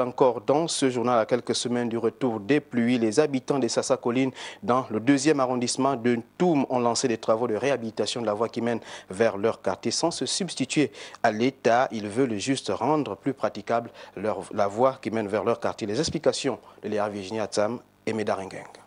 Encore dans ce journal, à quelques semaines du retour des pluies, les habitants des Sassa Collines dans le deuxième arrondissement de Ntoum ont lancé des travaux de réhabilitation de la voie qui mène vers leur quartier. Sans se substituer à l'État, ils veulent juste rendre plus praticable la voie qui mène vers leur quartier. Les explications de Léa Virginia Tam et Medarengeng.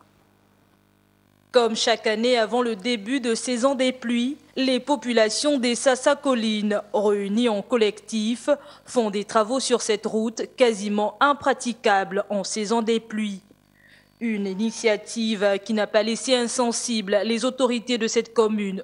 Comme chaque année avant le début de saison des pluies, les populations des Sassa-Collines, réunies en collectif, font des travaux sur cette route quasiment impraticable en saison des pluies. Une initiative qui n'a pas laissé insensibles les autorités de cette commune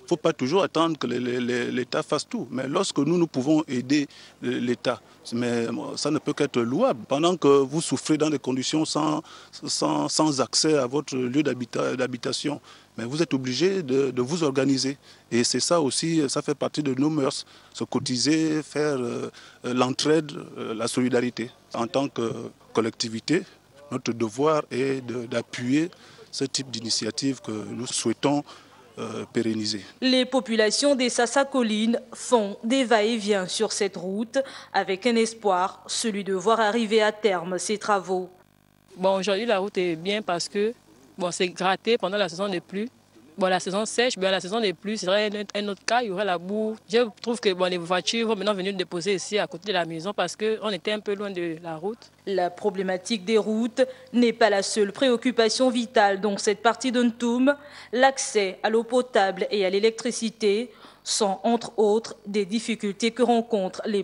il ne faut pas toujours attendre que l'État fasse tout. Mais lorsque nous, nous pouvons aider l'État, mais ça ne peut qu'être louable. Pendant que vous souffrez dans des conditions sans, sans, accès à votre lieu d'habitation, vous êtes obligé de, vous organiser. Et c'est ça aussi, ça fait partie de nos mœurs, se cotiser, faire euh, l'entraide, euh, la solidarité. En tant que collectivité, notre devoir est d'appuyer ce type d'initiative que nous souhaitons euh, pérenniser. Les populations des Sassa-Collines font des va-et-vient sur cette route avec un espoir, celui de voir arriver à terme ces travaux. Bon, aujourd'hui, la route est bien parce que bon, c'est gratté pendant la saison des pluies. Bon, la saison sèche, bien la saison des pluies, ce serait un autre cas, il y aurait la boue. Je trouve que bon, les voitures vont maintenant venir déposer ici à côté de la maison parce qu'on était un peu loin de la route. La problématique des routes n'est pas la seule préoccupation vitale dans cette partie d'Untum. L'accès à l'eau potable et à l'électricité sont entre autres des difficultés que rencontrent les